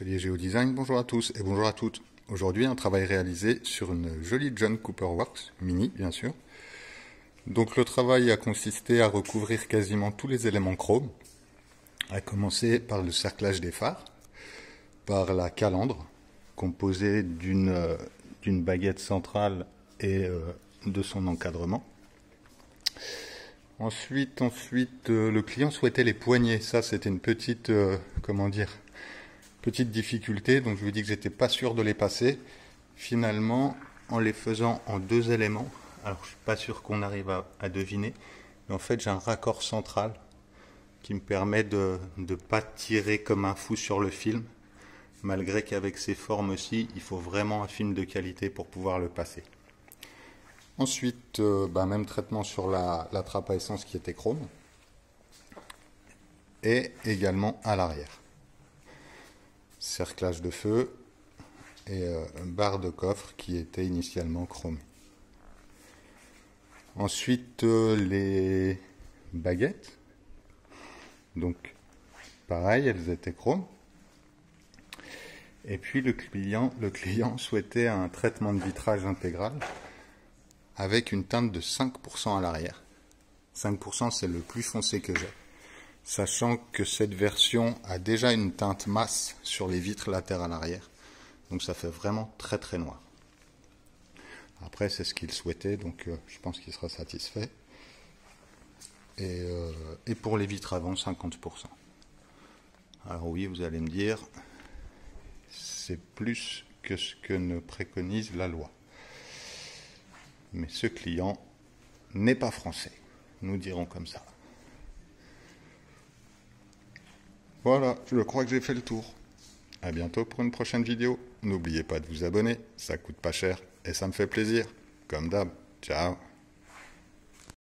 Atelier Géodesign, bonjour à tous et bonjour à toutes. Aujourd'hui, un travail réalisé sur une jolie John Cooper Works, mini bien sûr. Donc le travail a consisté à recouvrir quasiment tous les éléments chrome, à commencer par le cerclage des phares, par la calandre, composée d'une euh, baguette centrale et euh, de son encadrement. Ensuite, ensuite, euh, le client souhaitait les poignées. Ça, c'était une petite, comment dire, Petite difficulté, donc je lui dis que j'étais pas sûr de les passer. Finalement, en les faisant en deux éléments, alors je suis pas sûr qu'on arrive à, deviner, mais en fait j'ai un raccord central qui me permet de ne pas tirer comme un fou sur le film, malgré qu'avec ces formes aussi, il faut vraiment un film de qualité pour pouvoir le passer. Ensuite, euh, bah, même traitement sur la, la trappe à essence qui était chrome, et également à l'arrière cerclage de feu et euh, barre de coffre qui était initialement chromée. Ensuite, euh, les baguettes. Donc, pareil, elles étaient chromes. Et puis le client, le client souhaitait un traitement de vitrage intégral avec une teinte de 5% à l'arrière. 5% c'est le plus foncé que j'ai sachant que cette version a déjà une teinte masse sur les vitres latérales arrière. Donc ça fait vraiment très très noir. Après c'est ce qu'il souhaitait, donc euh, je pense qu'il sera satisfait. Euh, et, pour les vitres avant, 50%. Alors oui, vous allez me dire, c'est plus que ce que ne préconise la loi. Mais ce client n'est pas français, nous dirons comme ça. Voilà, je crois que j'ai fait le tour. A bientôt pour une prochaine vidéo. N'oubliez pas de vous abonner, ça coûte pas cher et ça me fait plaisir. Comme d'hab. Ciao